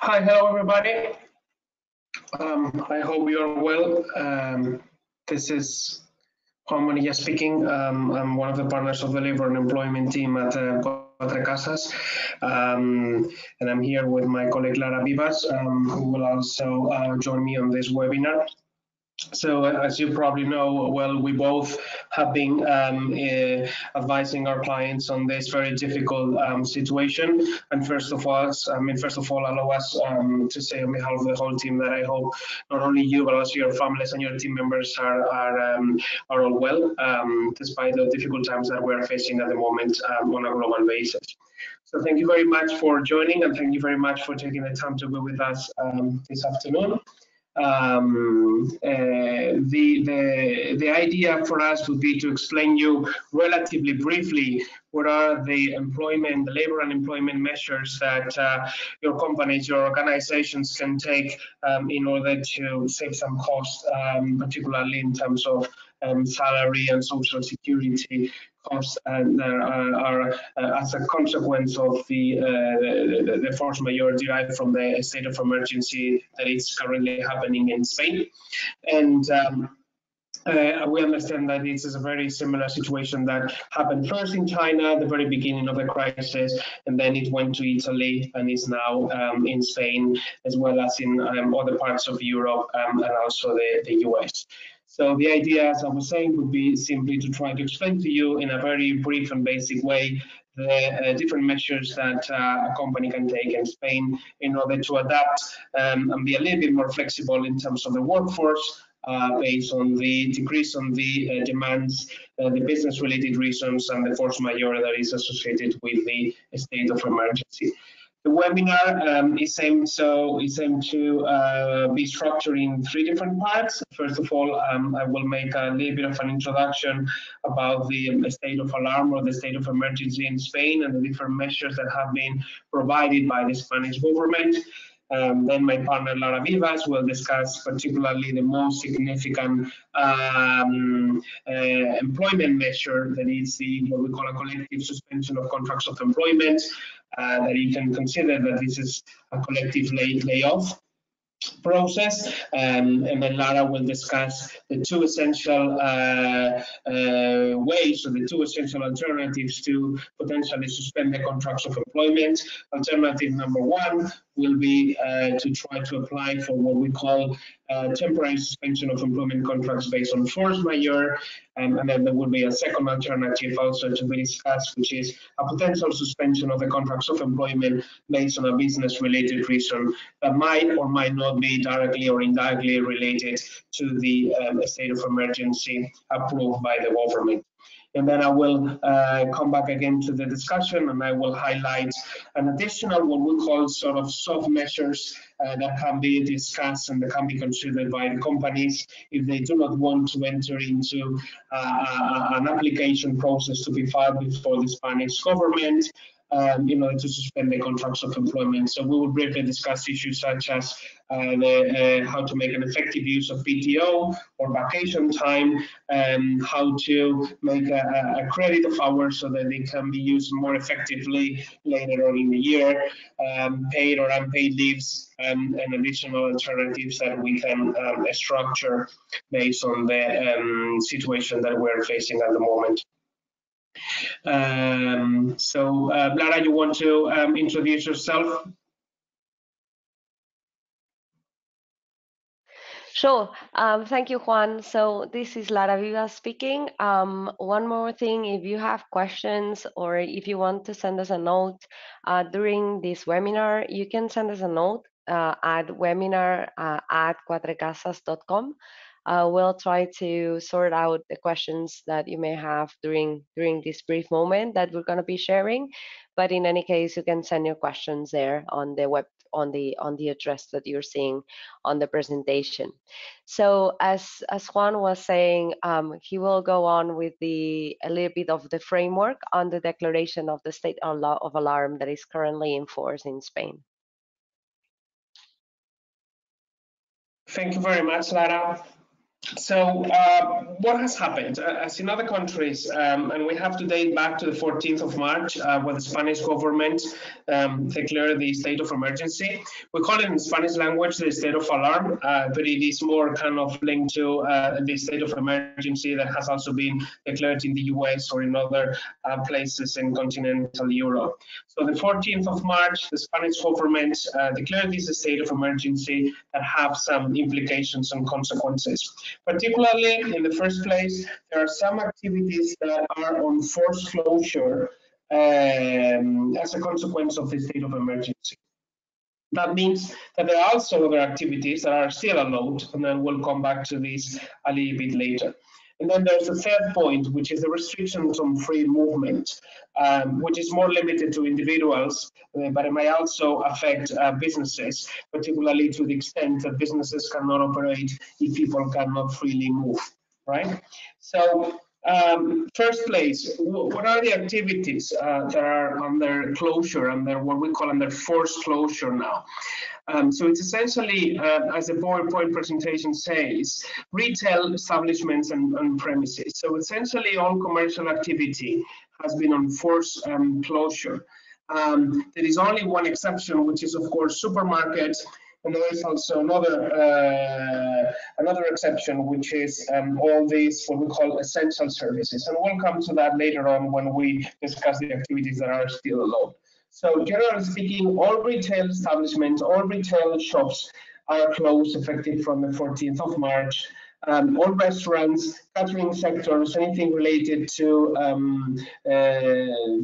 Hi, hello everybody. Um, I hope you are well. Um, this is Juan Bonilla speaking. Um, I'm one of the partners of the labor and employment team at uh, Casas. Um, and I'm here with my colleague Lara Vivas, um, who will also uh, join me on this webinar. So as you probably know, well, we both have been um, uh, advising our clients on this very difficult um, situation. And first of all, I mean, first of all, allow us um, to say on behalf of the whole team that I hope not only you, but also your families and your team members are are, um, are all well, um, despite the difficult times that we're facing at the moment um, on a global basis. So thank you very much for joining and thank you very much for taking the time to be with us this afternoon um, uh, the, the, the idea for us would be to explain you relatively briefly what are the employment, the labor and employment measures that uh, your companies, your organizations can take um, in order to save some costs, um, particularly in terms of um, salary and social security costs and uh, are, uh, as a consequence of the, uh, the, the force majeure derived from the state of emergency that is currently happening in Spain. And um, uh, we understand that this is a very similar situation that happened first in China the very beginning of the crisis, and then it went to Italy and is now um, in Spain, as well as in um, other parts of Europe um, and also the, the US. So the idea, as I was saying, would be simply to try to explain to you in a very brief and basic way the uh, different measures that uh, a company can take in Spain in order to adapt um, and be a little bit more flexible in terms of the workforce based on the decrease on the uh, demands, uh, the business-related reasons, and the force majeure that is associated with the state of emergency. The webinar um, is aimed so is aimed to uh, be structured in three different parts. First of all, um, I will make a little bit of an introduction about the um, state of alarm or the state of emergency in Spain and the different measures that have been provided by the Spanish government. Um, then my partner Lara Vivas will discuss particularly the most significant um, uh, employment measure that is the what we call a collective suspension of contracts of employment. Uh, that you can consider that this is a collective lay layoff process um, and then Lara will discuss the two essential uh, uh, ways or the two essential alternatives to potentially suspend the contracts of employment. Alternative number one will be uh, to try to apply for what we call uh, temporary suspension of employment contracts based on force majeure. Um, and then there will be a second alternative also to be discussed, which is a potential suspension of the contracts of employment based on a business related reason that might or might not be directly or indirectly related to the um, state of emergency approved by the government and then I will uh, come back again to the discussion and I will highlight an additional what we call sort of soft measures uh, that can be discussed and that can be considered by the companies if they do not want to enter into uh, an application process to be filed before the Spanish government um, in order to suspend the contracts of employment. So we will briefly discuss issues such as uh, the, uh, how to make an effective use of PTO or vacation time, and how to make a, a, credit of hours so that they can be used more effectively later on in the year, um, paid or unpaid leaves, um, and additional alternatives that we can um, structure based on the um, situation that we're facing at the moment. Um, so, uh, Lara, you want to um, introduce yourself? Sure. Um, thank you, Juan. So this is Lara Vivas speaking. Um, one more thing, if you have questions or if you want to send us a note uh, during this webinar, you can send us a note uh, at webinar uh, at cuatrecasas.com uh, we'll try to sort out the questions that you may have during during this brief moment that we're going to be sharing. But in any case, you can send your questions there on the web on the on the address that you're seeing on the presentation. So as as Juan was saying, um, he will go on with the a little bit of the framework on the declaration of the state of alarm that is currently in force in Spain. Thank you very much, Lara. So uh, what has happened? Uh, as in other countries, um, and we have to date back to the 14th of March, uh, when the Spanish government um, declared the state of emergency. We call it in Spanish language the state of alarm, uh, but it is more kind of linked to uh, the state of emergency that has also been declared in the US or in other uh, places in continental Europe. So the 14th of March, the Spanish government declared this state of emergency that have some implications and consequences. Particularly in the first place, there are some activities that are on forced closure um, as a consequence of the state of emergency. That means that there are also other activities that are still allowed, and then we'll come back to this a little bit later. And then there's a third point, which is the restrictions on free movement, um, which is more limited to individuals, uh, but it may also affect uh, businesses, particularly to the extent that businesses cannot operate if people cannot freely move, right? So um, first place, what are the activities uh, that are under closure, under what we call under forced closure now? Um, so it's essentially, uh, as the PowerPoint presentation says, retail establishments and, and, premises. So essentially all commercial activity has been on forced um, closure. Um, there is only one exception, which is of course supermarkets and there is also another uh, another exception, which is um, all these what we call essential services. And we'll come to that later on when we discuss the activities that are still allowed. So generally speaking, all retail establishments, all retail shops are closed effective from the 14th of March. Um, all restaurants, catering sectors, anything related to um, uh,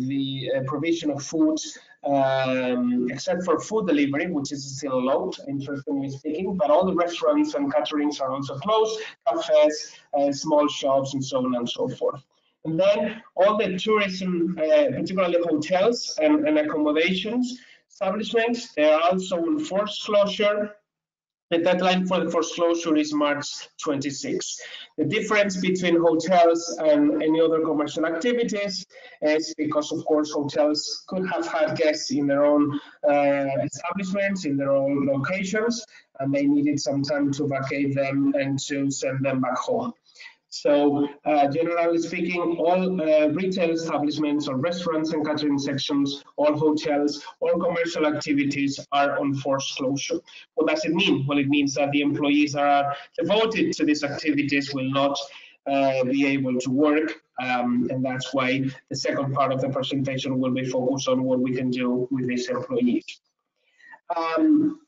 the uh, provision of food um, except for food delivery, which is still allowed, interestingly speaking, but all the restaurants and caterings are also closed, cafes, uh, small shops, and so on and so forth. And then all the tourism, uh, particularly hotels and, and accommodations establishments, they are also in forced closure the deadline for the forced closure is March 26. The difference between hotels and any other commercial activities is because, of course, hotels could have had guests in their own uh, establishments, in their own locations, and they needed some time to vacate them and to send them back home. So uh, generally speaking, all uh, retail establishments or restaurants and catering sections, all hotels, all commercial activities are on forced closure. What does it mean? Well, it means that the employees that are devoted to these activities will not uh, be able to work. Um, and that's why the second part of the presentation will be focused on what we can do with these employees. Um,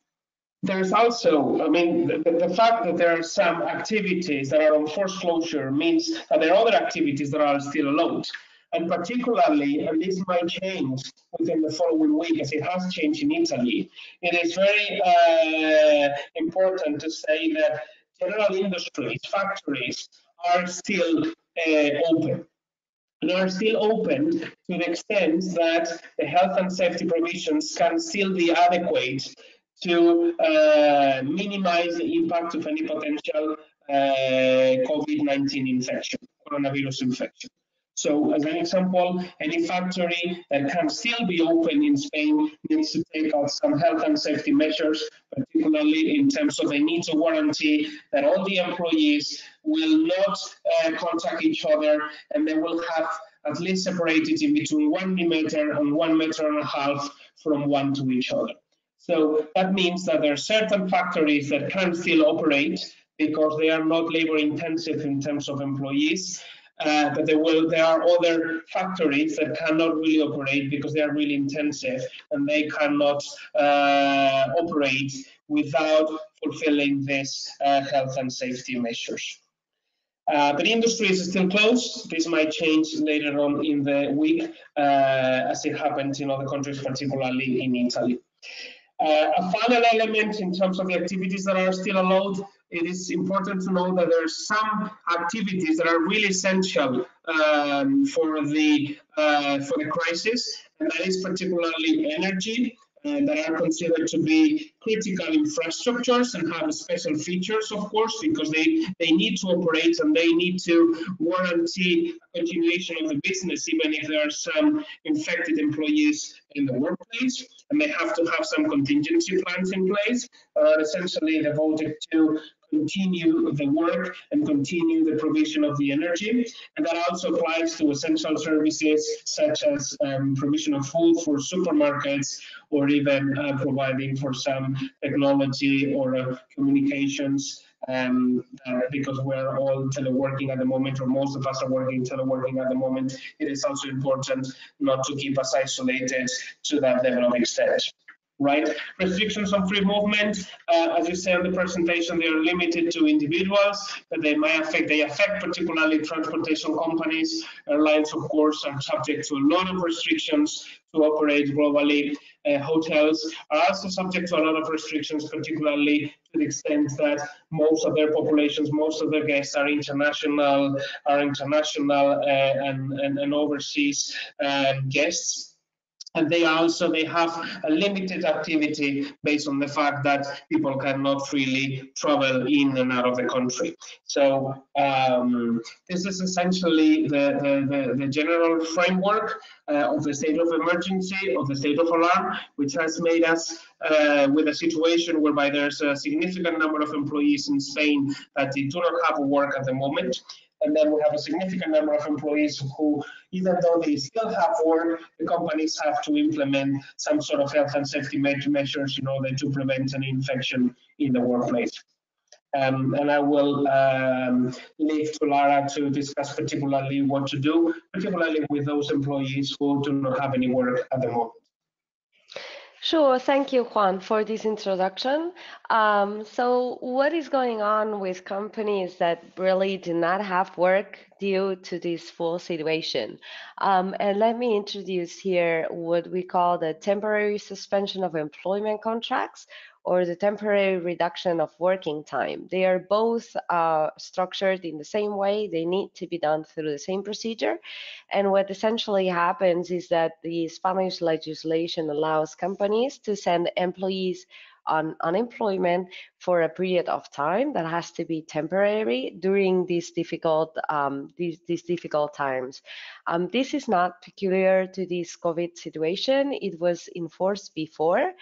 there's also, I mean, the, the, fact that there are some activities that are on forced closure means that there are other activities that are still allowed. And particularly, and this might change within the following week as it has changed in Italy, it is very uh, important to say that general industries, factories are still uh, open and are still open to the extent that the health and safety provisions can still be adequate to uh, minimize the impact of any potential uh, COVID-19 infection, coronavirus infection. So as an example, any factory that can still be open in Spain needs to take out some health and safety measures, particularly in terms of they need to guarantee that all the employees will not uh, contact each other and they will have at least separated in between one meter and one meter and a half from one to each other. So that means that there are certain factories that can still operate because they are not labor intensive in terms of employees. Uh, but there, will, there are other factories that cannot really operate because they are really intensive and they cannot uh, operate without fulfilling these uh, health and safety measures. Uh, but industry is still closed. This might change later on in the week uh, as it happens in other countries, particularly in Italy. Uh, a final element in terms of the activities that are still allowed, it is important to know that there are some activities that are really essential um, for the uh, for the crisis, and that is particularly energy, that are considered to be critical infrastructures and have special features, of course, because they, they need to operate and they need to warranty continuation of the business, even if there are some infected employees in the workplace. And they have to have some contingency plans in place, uh, essentially devoted to continue the work and continue the provision of the energy. And that also applies to essential services such as um, provision of food for supermarkets or even uh, providing for some technology or uh, communications um, uh, because we're all teleworking at the moment, or most of us are working teleworking at the moment, it is also important not to keep us isolated to that level of extent right? Restrictions on free movement, uh, as you say in the presentation, they are limited to individuals, but they may affect, they affect particularly transportation companies. Airlines, of course, are subject to a lot of restrictions to operate globally. Uh, hotels are also subject to a lot of restrictions, particularly to the extent that most of their populations, most of their guests are international, are international uh, and, and, and, overseas uh, guests and they also they have a limited activity based on the fact that people cannot freely travel in and out of the country. So um, this is essentially the, the, the, the general framework uh, of the state of emergency, of the state of alarm, which has made us uh, with a situation whereby there's a significant number of employees in Spain that they do not have work at the moment. And then we have a significant number of employees who, even though they still have work, the companies have to implement some sort of health and safety measures in order to prevent an infection in the workplace. Um, and I will um, leave to Lara to discuss particularly what to do, particularly with those employees who do not have any work at the moment. Sure, thank you, Juan, for this introduction. Um, so what is going on with companies that really do not have work due to this full situation? Um, and let me introduce here what we call the temporary suspension of employment contracts or the temporary reduction of working time. They are both uh, structured in the same way. They need to be done through the same procedure. And what essentially happens is that the Spanish legislation allows companies to send employees on unemployment for a period of time that has to be temporary during these difficult um, these, these difficult times. Um, this is not peculiar to this COVID situation. It was enforced before,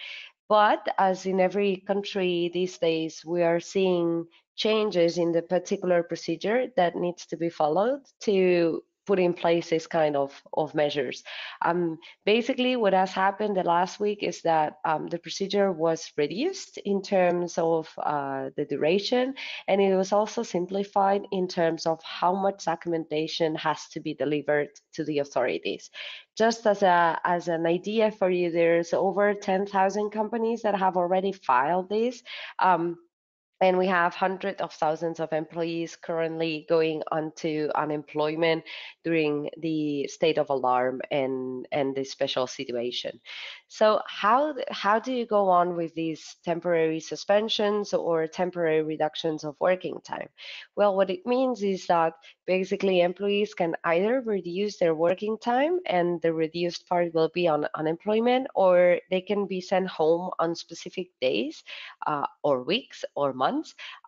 but as in every country these days, we are seeing changes in the particular procedure that needs to be followed to put in place this kind of, of measures. Um, basically, what has happened the last week is that um, the procedure was reduced in terms of uh, the duration, and it was also simplified in terms of how much documentation has to be delivered to the authorities. Just as, a, as an idea for you, there's over 10,000 companies that have already filed this. Um, and we have hundreds of thousands of employees currently going onto unemployment during the state of alarm and, and the special situation. So how, how do you go on with these temporary suspensions or temporary reductions of working time? Well, what it means is that basically employees can either reduce their working time and the reduced part will be on unemployment or they can be sent home on specific days uh, or weeks or months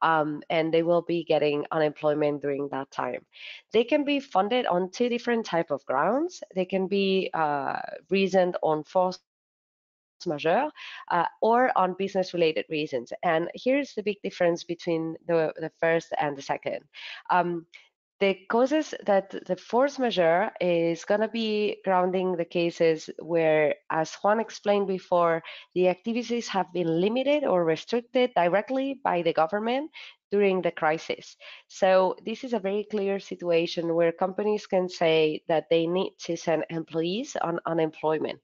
um, and they will be getting unemployment during that time. They can be funded on two different type of grounds. They can be uh, reasoned on force majeure uh, or on business related reasons. And here's the big difference between the, the first and the second. Um, the causes that the force majeure is going to be grounding the cases where, as Juan explained before, the activities have been limited or restricted directly by the government during the crisis. So this is a very clear situation where companies can say that they need to send employees on unemployment.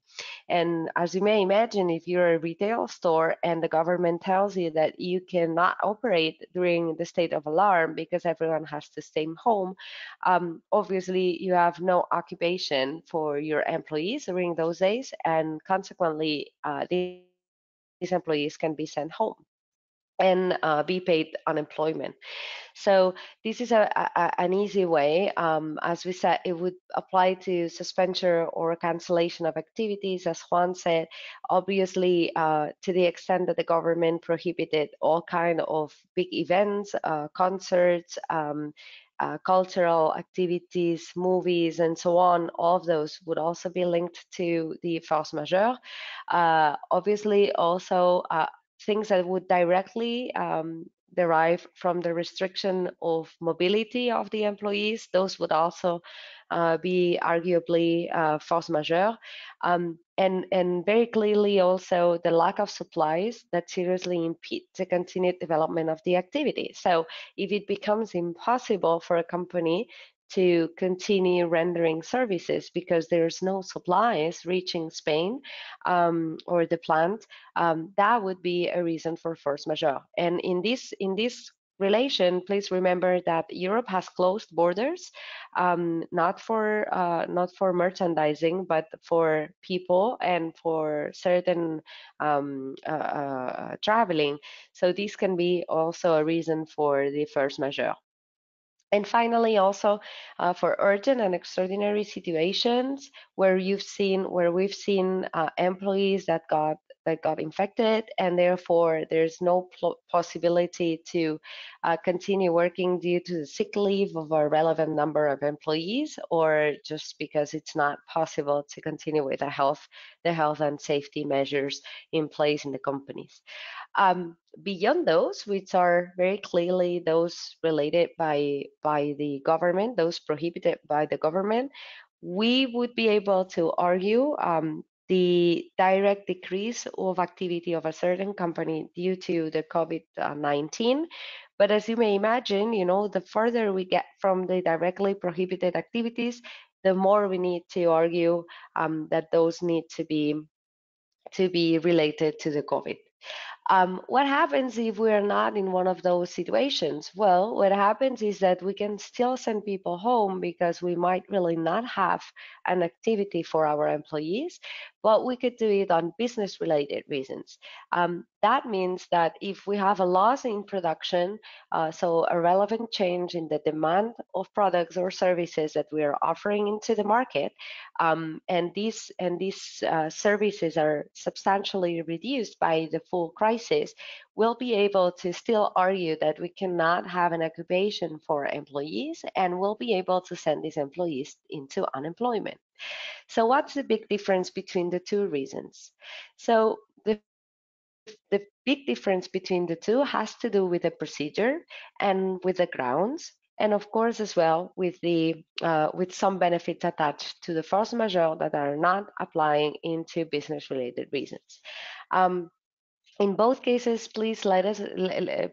And as you may imagine, if you're a retail store and the government tells you that you cannot operate during the state of alarm because everyone has to stay home, um, obviously you have no occupation for your employees during those days, and consequently, uh, these employees can be sent home and uh, be paid unemployment. So this is a, a an easy way. Um, as we said, it would apply to suspension or cancellation of activities, as Juan said. Obviously, uh, to the extent that the government prohibited all kind of big events, uh, concerts, um, uh, cultural activities, movies, and so on, all of those would also be linked to the force majeure. Uh, obviously, also uh, things that would directly um, derive from the restriction of mobility of the employees. Those would also uh, be arguably uh, force majeure. Um, and, and very clearly also the lack of supplies that seriously impede the continued development of the activity. So if it becomes impossible for a company to continue rendering services because there's no supplies reaching Spain um, or the plant, um, that would be a reason for force majeure. And in this in this relation, please remember that Europe has closed borders, um, not for uh, not for merchandising, but for people and for certain um, uh, uh, traveling. So this can be also a reason for the force majeure. And finally, also uh, for urgent and extraordinary situations where you've seen where we've seen uh, employees that got that got infected, and therefore there's no possibility to uh, continue working due to the sick leave of a relevant number of employees, or just because it's not possible to continue with the health the health and safety measures in place in the companies. Um, beyond those, which are very clearly those related by, by the government, those prohibited by the government, we would be able to argue um, the direct decrease of activity of a certain company due to the COVID-19. But as you may imagine, you know, the further we get from the directly prohibited activities, the more we need to argue um, that those need to be to be related to the COVID. Um, what happens if we're not in one of those situations? Well, what happens is that we can still send people home because we might really not have an activity for our employees, but we could do it on business related reasons. Um, that means that if we have a loss in production, uh, so a relevant change in the demand of products or services that we are offering into the market, um, and these and these uh, services are substantially reduced by the full crisis, we'll be able to still argue that we cannot have an occupation for employees, and we'll be able to send these employees into unemployment. So what's the big difference between the two reasons? So the, the big difference between the two has to do with the procedure and with the grounds and of course as well with the uh, with some benefits attached to the force majeure that are not applying into business related reasons um, in both cases, please let us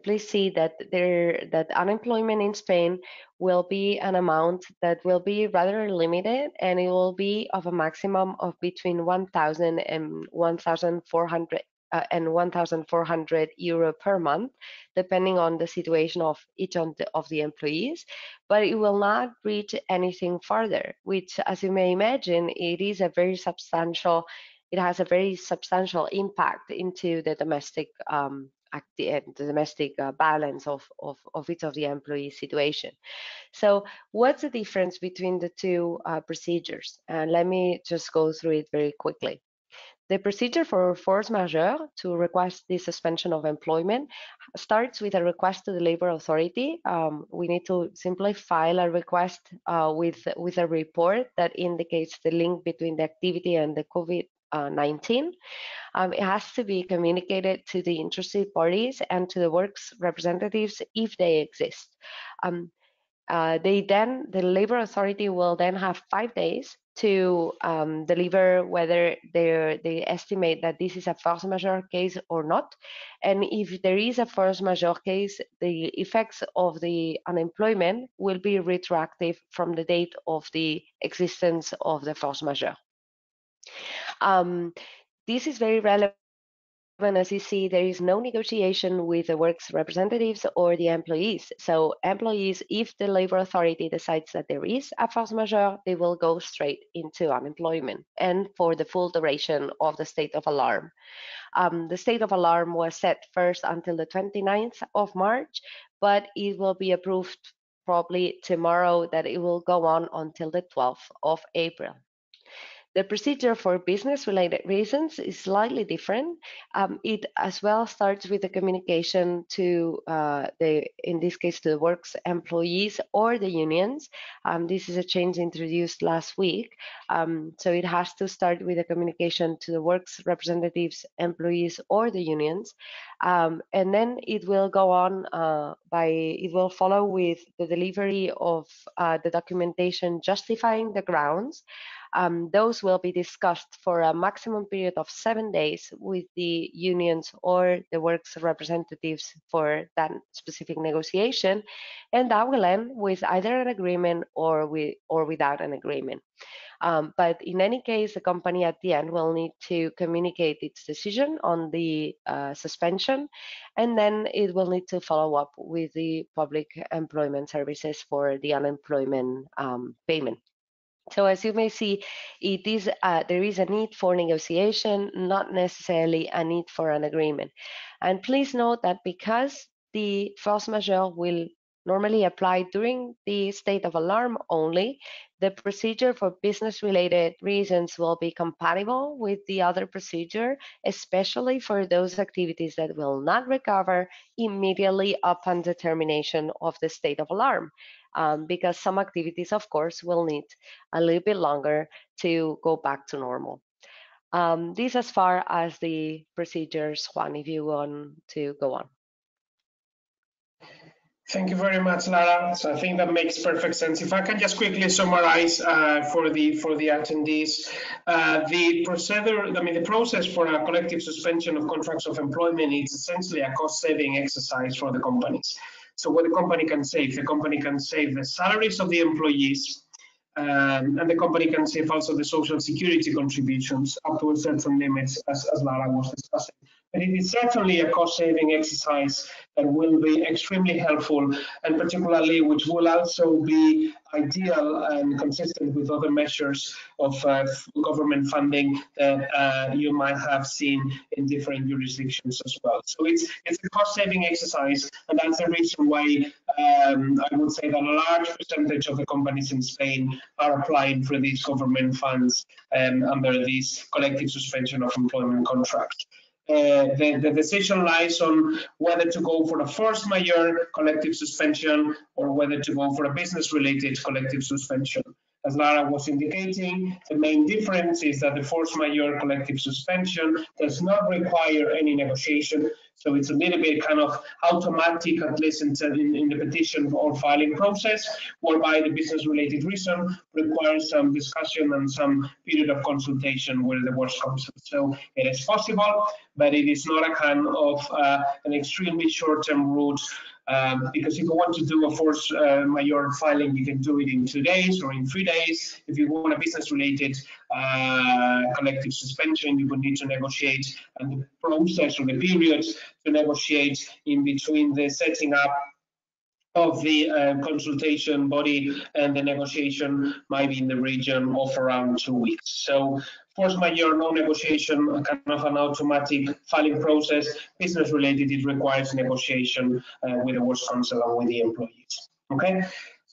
please see that there that unemployment in Spain will be an amount that will be rather limited, and it will be of a maximum of between 1,000 and 1,400 uh, and 1,400 euro per month, depending on the situation of each of the, of the employees. But it will not reach anything further, which, as you may imagine, it is a very substantial it has a very substantial impact into the domestic um, the domestic uh, balance of, of, of each of the employee situation. So what's the difference between the two uh, procedures? And let me just go through it very quickly. The procedure for force majeure to request the suspension of employment starts with a request to the labor authority. Um, we need to simply file a request uh, with, with a report that indicates the link between the activity and the COVID uh, 19. Um, it has to be communicated to the interested parties and to the works representatives if they exist. Um, uh, they then, the labor authority will then have five days to um, deliver whether they estimate that this is a force majeure case or not. And if there is a force majeure case, the effects of the unemployment will be retroactive from the date of the existence of the force majeure. Um, this is very relevant as you see, there is no negotiation with the works representatives or the employees. So employees, if the labor authority decides that there is a force majeure, they will go straight into unemployment and for the full duration of the state of alarm. Um, the state of alarm was set first until the 29th of March, but it will be approved probably tomorrow that it will go on until the 12th of April. The procedure for business-related reasons is slightly different. Um, it as well starts with the communication to uh, the, in this case, to the works employees or the unions. Um, this is a change introduced last week. Um, so it has to start with a communication to the works representatives, employees, or the unions. Um, and then it will go on uh, by, it will follow with the delivery of uh, the documentation justifying the grounds. Um, those will be discussed for a maximum period of seven days with the unions or the works representatives for that specific negotiation, and that will end with either an agreement or with or without an agreement. Um, but in any case, the company at the end will need to communicate its decision on the uh, suspension, and then it will need to follow up with the public employment services for the unemployment um, payment. So as you may see, it is uh, there is a need for negotiation, not necessarily a need for an agreement. And please note that because the force majeure will normally applied during the state of alarm only, the procedure for business-related reasons will be compatible with the other procedure, especially for those activities that will not recover immediately upon determination of the state of alarm um, because some activities, of course, will need a little bit longer to go back to normal. Um, this as far as the procedures, Juan, if you want to go on. Thank you very much, Lara. So I think that makes perfect sense. If I can just quickly summarize uh, for the for the attendees, uh, the procedure, I mean, the process for a collective suspension of contracts of employment is essentially a cost-saving exercise for the companies. So what the company can save, the company can save the salaries of the employees, um, and the company can save also the social security contributions up to a certain limits, as, as Lara was discussing. But it is certainly a cost-saving exercise that will be extremely helpful, and particularly which will also be ideal and consistent with other measures of uh, government funding that uh, you might have seen in different jurisdictions as well. So it's it's a cost-saving exercise, and that's the reason why um, I would say that a large percentage of the companies in Spain are applying for these government funds um, under this collective suspension of employment contracts. Uh, the, the, decision lies on whether to go for a force majeure collective suspension or whether to go for a business related collective suspension. As Lara was indicating, the main difference is that the force majeure collective suspension does not require any negotiation so it's a little bit kind of automatic, at least in, in, in the petition or filing process, whereby the business related reason requires some discussion and some period of consultation with the works council. So it is possible, but it is not a kind of uh, an extremely short-term route um, because if you want to do a force uh, filing, you can do it in two days or in three days. If you want a business-related uh, collective suspension, you would need to negotiate, and the process or the periods to negotiate in between the setting up of the uh, consultation body and the negotiation might be in the region of around two weeks. So force majeure, no negotiation, kind of an automatic filing process. Business related, it requires negotiation uh, with the works council and with the employees. Okay.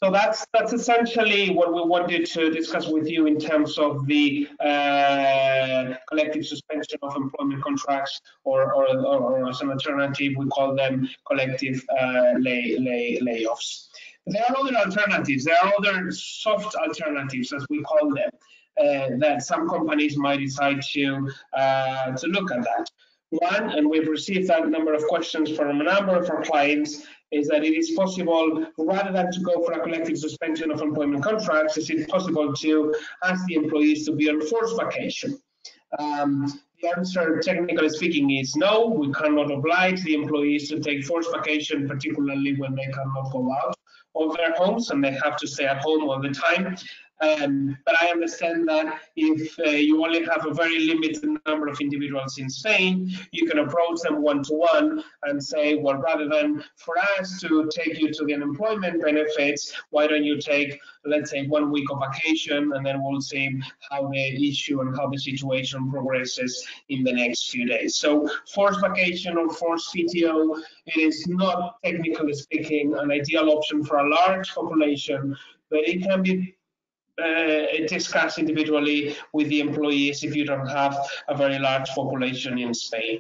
So that's that's essentially what we wanted to discuss with you in terms of the uh, collective suspension of employment contracts, or, or, or, as an alternative, we call them collective uh, lay, lay, layoffs. There are other alternatives. There are other soft alternatives, as we call them, that some companies might decide to uh, to look at that. One, and we've received that number of questions from a number of our clients, is that it is possible, rather than to go for a collective suspension of employment contracts, is it possible to ask the employees to be on forced vacation? Um, the answer, technically speaking, is no. We cannot oblige the employees to take forced vacation, particularly when they cannot go out of their homes and they have to stay at home all the time. Um, but I understand that if uh, you only have a very limited number of individuals in Spain, you can approach them one to one and say, well, rather than for us to take you to the unemployment benefits, why don't you take, let's say, one week of vacation and then we'll see how the issue and how the situation progresses in the next few days. So forced vacation or forced PTO, it is not technically speaking an ideal option for a large population, but it can be uh, discuss individually with the employees if you don't have a very large population in Spain.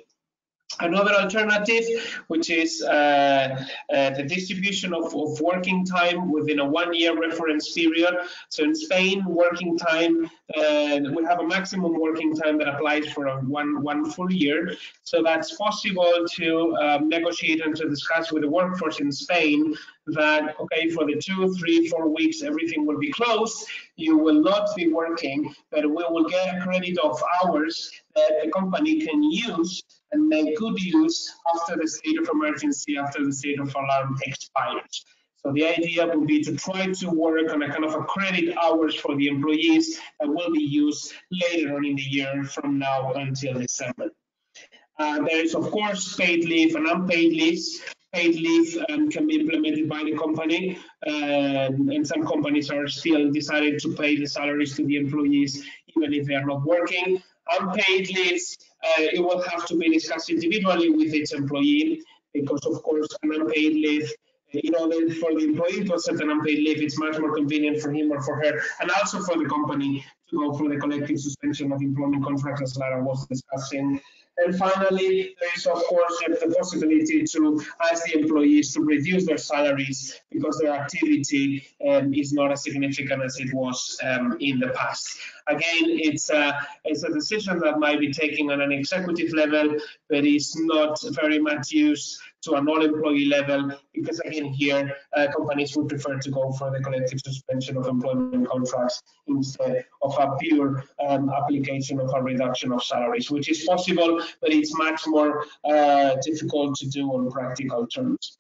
Another alternative, which is uh, uh, the distribution of, of, working time within a one-year reference period. So in Spain, working time, uh, we have a maximum working time that applies for one, one full year. So that's possible to um, negotiate and to discuss with the workforce in Spain that, okay, for the two, three, four weeks, everything will be closed. You will not be working, but we will get a credit of hours that the company can use and make good use after the state of emergency, after the state of alarm expires. So the idea would be to try to work on a kind of a credit hours for the employees that will be used later on in the year from now until December. Uh, there is, of course, paid leave and unpaid leaves. Paid leave um, can be implemented by the company, um, and some companies are still deciding to pay the salaries to the employees even if they are not working. Unpaid leaves uh, it will have to be discussed individually with each employee because, of course, an unpaid leave in order for the employee to accept an unpaid leave, it's much more convenient for him or for her, and also for the company to go for the collective suspension of employment contract, as Lara was discussing. And finally, there is of course the possibility to ask the employees to reduce their salaries because their activity um, is not as significant as it was um, in the past. Again, it's a, it's a decision that might be taken on an executive level, but is not very much used to a non-employee level because again here uh, companies would prefer to go for the collective suspension of employment contracts instead of a pure um, application of a reduction of salaries, which is possible, but it's much more uh, difficult to do on practical terms.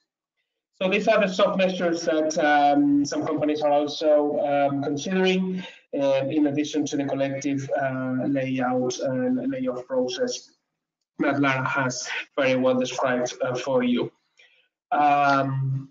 So these are the soft measures that um, some companies are also um, considering, uh, in addition to the collective uh, layout and layoff process that Lara has very well described uh, for you. Um,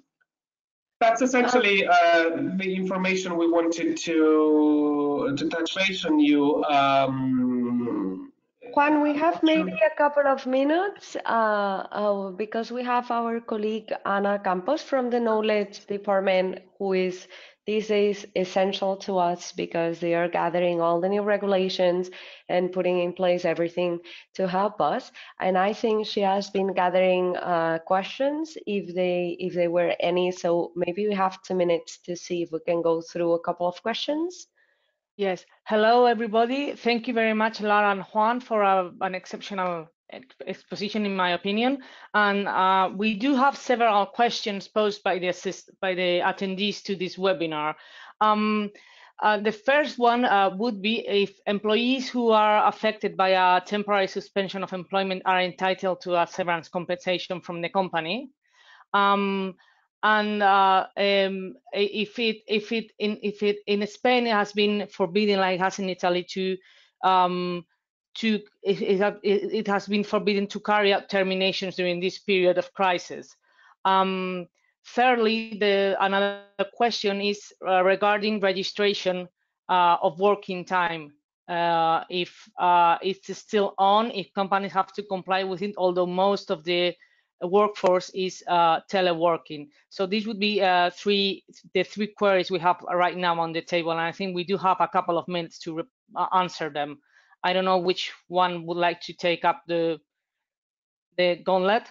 that's essentially uh, the information we wanted to to touch base on you. Um, Juan, we have maybe a couple of minutes uh, uh, because we have our colleague Ana Campos from the Knowledge Department who is this is essential to us because they are gathering all the new regulations and putting in place everything to help us. And I think she has been gathering uh, questions if they if there were any. So maybe we have two minutes to see if we can go through a couple of questions. Yes. Hello, everybody. Thank you very much, Lara and Juan, for a, an exceptional exposition in my opinion. And uh, we do have several questions posed by the assist by the attendees to this webinar. Um, uh, the first one uh, would be if employees who are affected by a temporary suspension of employment are entitled to a severance compensation from the company. Um, and uh, um, if it if it in if it in Spain it has been forbidden like it has in Italy to um, to it, it, it, has been forbidden to carry out terminations during this period of crisis. Um, thirdly, the another question is uh, regarding registration uh, of working time. Uh, if uh, it's still on, if companies have to comply with it, although most of the workforce is uh, teleworking. So these would be uh, three the three queries we have right now on the table, and I think we do have a couple of minutes to answer them. I don't know which one would like to take up the the gauntlet.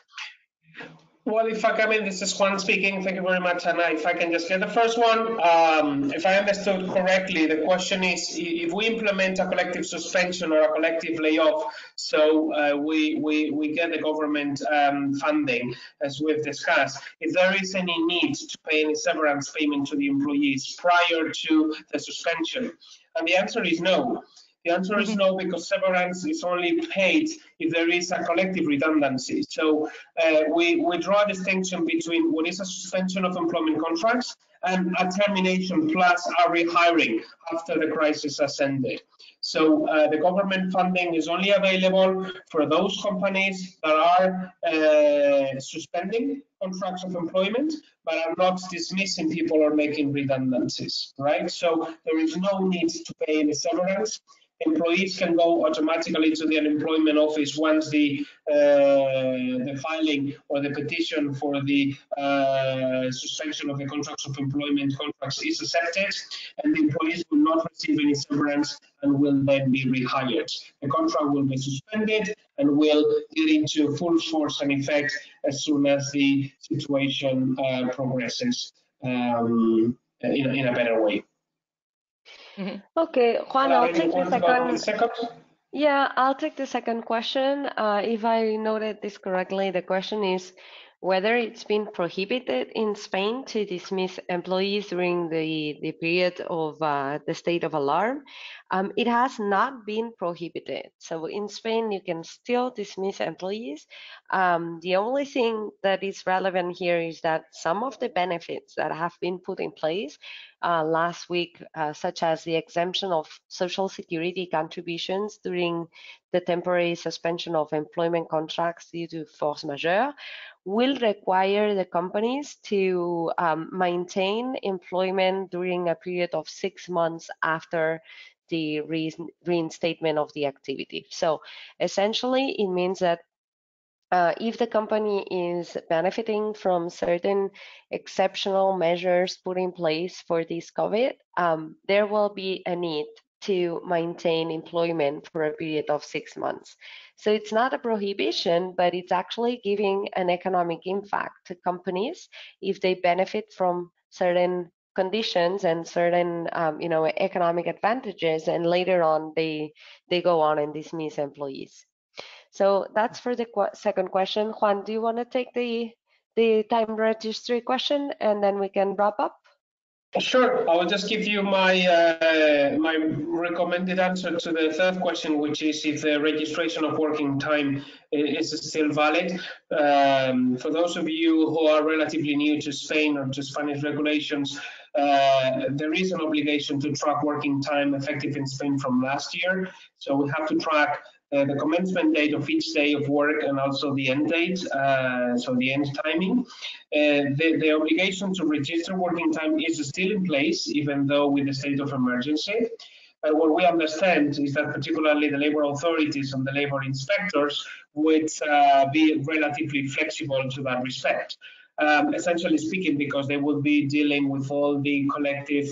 Well, if I come in, this is Juan speaking. Thank you very much, Ana. If I can just get the first one, um, if I understood correctly, the question is if we implement a collective suspension or a collective layoff, so uh, we, we, we get the government um, funding, as we've discussed, if there is any need to pay any severance payment to the employees prior to the suspension, and the answer is no. The answer is no, because severance is only paid if there is a collective redundancy. So uh, we, we draw a distinction between what is a suspension of employment contracts and a termination plus a rehiring after the crisis has ended. So uh, the government funding is only available for those companies that are uh, suspending contracts of employment, but are not dismissing people or making redundancies, right? So there is no need to pay any severance employees can go automatically to the unemployment office once the uh, the filing or the petition for the uh, suspension of the contracts of employment contracts is accepted, and the employees will not receive any severance and will then be rehired. The contract will be suspended and will get into full force and effect as soon as the situation uh, progresses um, in, in a better way. Okay, Juan, I'll take the second. second. Yeah, I'll take the second question. Uh, if I noted this correctly, the question is whether it's been prohibited in Spain to dismiss employees during the, the period of uh, the state of alarm. Um, it has not been prohibited. So in Spain, you can still dismiss employees. Um, the only thing that is relevant here is that some of the benefits that have been put in place uh, last week, uh, such as the exemption of social security contributions during the temporary suspension of employment contracts due to force majeure, will require the companies to um, maintain employment during a period of six months after the re reinstatement of the activity. So essentially, it means that uh, if the company is benefiting from certain exceptional measures put in place for this COVID, um, there will be a need to maintain employment for a period of six months. So it's not a prohibition, but it's actually giving an economic impact to companies if they benefit from certain conditions and certain um, you know economic advantages and later on they they go on and dismiss employees. So that's for the qu second question. Juan do you want to take the the time registry question and then we can wrap up Sure, I will just give you my uh, my recommended answer to the third question, which is if the registration of working time is still valid. Um, for those of you who are relatively new to Spain or to Spanish regulations, uh, there is an obligation to track working time effective in Spain from last year. So we have to track uh, the commencement date of each day of work and also the end date, uh, so the end timing. Uh, the, the obligation to register working time is still in place, even though with the state of emergency. But what we understand is that particularly the labor authorities and the labor inspectors would uh, be relatively flexible to that respect um, essentially speaking, because they would be dealing with all the collective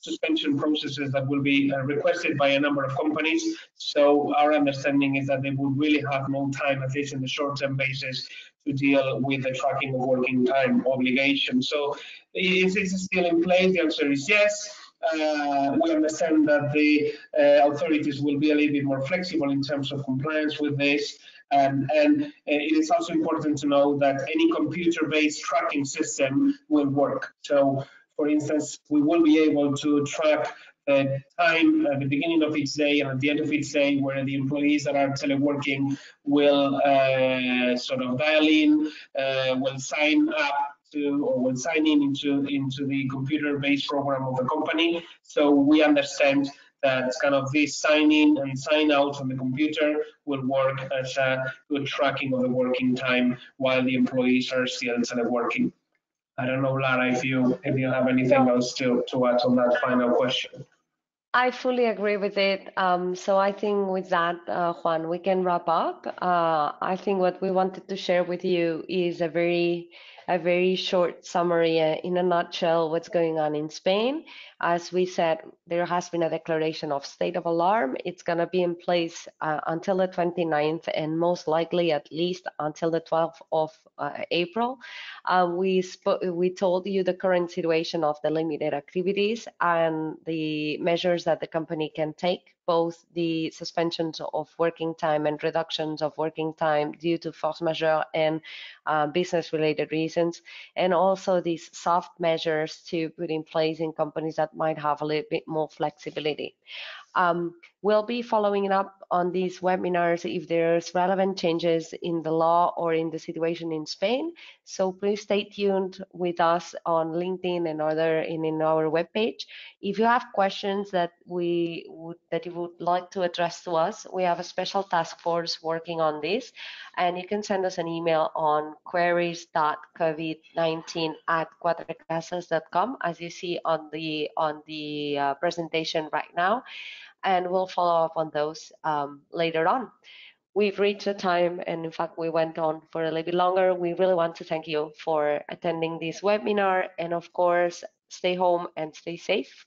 suspension processes that will be uh, requested by a number of companies. So our understanding is that they would really have no time, at least in the short-term basis, to deal with the tracking of working time obligation. So is it still in place? The answer is yes. Uh, we understand that the uh, authorities will be a little bit more flexible in terms of compliance with this. Um, and uh, it is also important to know that any computer-based tracking system will work. So, for instance, we will be able to track the time at the beginning of each day and at the end of each day where the employees that are teleworking will uh, sort of dial in, uh, will sign up to or will sign in into, into the computer-based program of the company. So we understand that kind of this sign in and sign out on the computer will work as a good tracking of the working time while the employees are still teleworking. I don't know, Lara, if you if you have anything else to, to add on that final question. I fully agree with it. Um, so I think with that, uh, Juan, we can wrap up. Uh, I think what we wanted to share with you is a very a very short summary uh, in a nutshell what's going on in Spain. As we said, there has been a declaration of state of alarm. It's going to be in place uh, until the 29th and most likely at least until the 12th of uh, April. Uh, we we told you the current situation of the limited activities and the measures that the company can take both the suspensions of working time and reductions of working time due to force majeure and uh, business related reasons, and also these soft measures to put in place in companies that might have a little bit more flexibility. Um, we'll be following up on these webinars if there's relevant changes in the law or in the situation in Spain. So please stay tuned with us on LinkedIn and other in, in our webpage. If you have questions that we would that you would like to address to us, we have a special task force working on this, and you can send us an email on queries.covid19 at cuatrecasas.com as you see on the on the uh, presentation right now and we'll follow up on those um, later on. we've reached the time, and in fact, we went on for a little bit longer. We really want to thank you for attending this webinar, and of course, stay home and stay safe.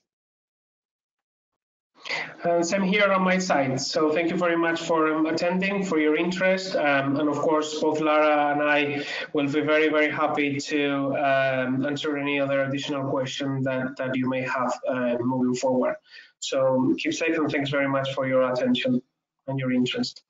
Uh, same here on my side. So thank you very much for um, attending, for your interest. Um, and of course, both Lara and I will be very, very happy to um, answer any other additional question that, that you may have uh, moving forward. So keep safe and thanks very much for your attention and your interest.